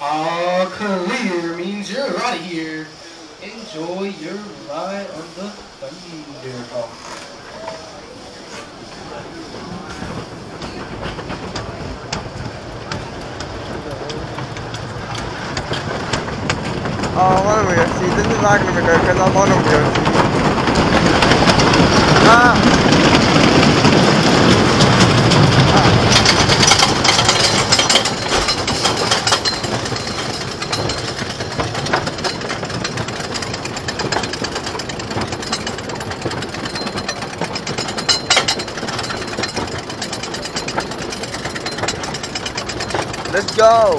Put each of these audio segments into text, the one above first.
All clear means you're out of here. Enjoy your ride on the Thunderhawk. Oh, a wheel seat. This is not gonna be good because I'm on a wheel seat. Ah! Let's go!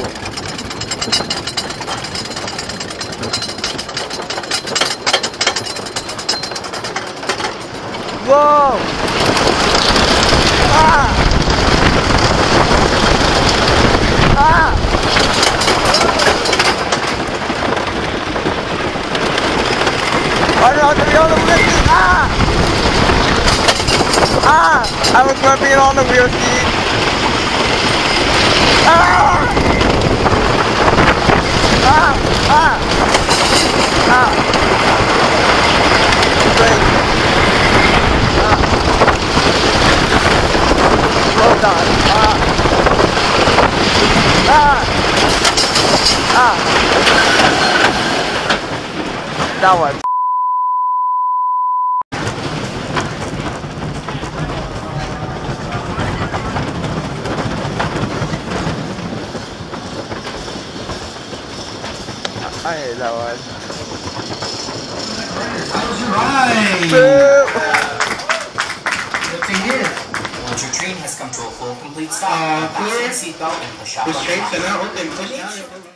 Whoa! Ah! Ah! Don't have to be on the wheel! Ah! Ah! I was going to be on the wheel seat! Ah! Ah! Ah! Ah! Great. Ah. Well done. Ah. Ah. Ah. That one. I hate that one. How's your ride? Boo! What's in? Once your train has come to a full complete stop, Uh, fasten your seatbelt and push out The on the straights not open. Push down.